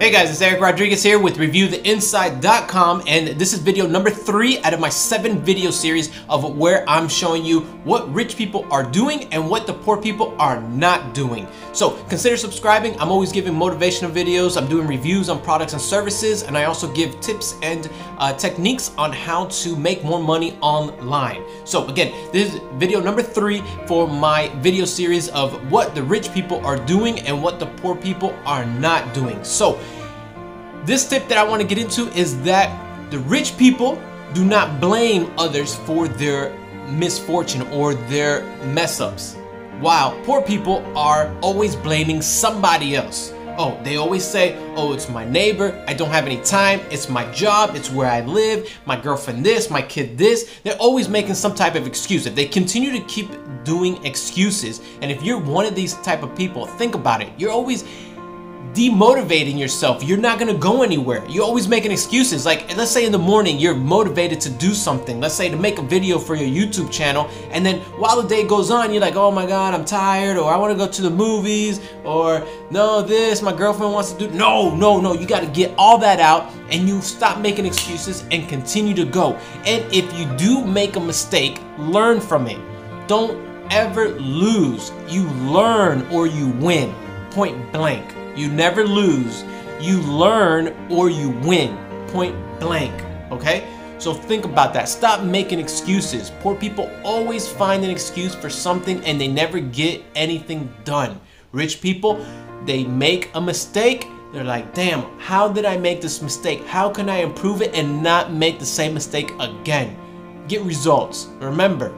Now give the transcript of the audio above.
Hey guys, it's Eric Rodriguez here with ReviewTheInside.com and this is video number three out of my seven video series of where I'm showing you what rich people are doing and what the poor people are not doing. So consider subscribing. I'm always giving motivational videos. I'm doing reviews on products and services and I also give tips and uh, techniques on how to make more money online. So again, this is video number three for my video series of what the rich people are doing and what the poor people are not doing. So this tip that I want to get into is that the rich people do not blame others for their misfortune or their mess ups, while poor people are always blaming somebody else. Oh, they always say, oh, it's my neighbor, I don't have any time, it's my job, it's where I live, my girlfriend this, my kid this. They're always making some type of excuse. If they continue to keep doing excuses, and if you're one of these type of people, think about it. You're always demotivating yourself. You're not gonna go anywhere. You're always making excuses. Like, let's say in the morning you're motivated to do something. Let's say to make a video for your YouTube channel, and then while the day goes on, you're like, oh my god, I'm tired, or I wanna go to the movies, or no, this, my girlfriend wants to do. No, no, no. You gotta get all that out, and you stop making excuses and continue to go. And if you do make a mistake, learn from it. Don't ever lose. You learn or you win. Point blank. You never lose. You learn or you win. Point blank. Okay? So think about that. Stop making excuses. Poor people always find an excuse for something and they never get anything done. Rich people, they make a mistake. They're like, damn, how did I make this mistake? How can I improve it and not make the same mistake again? Get results. Remember,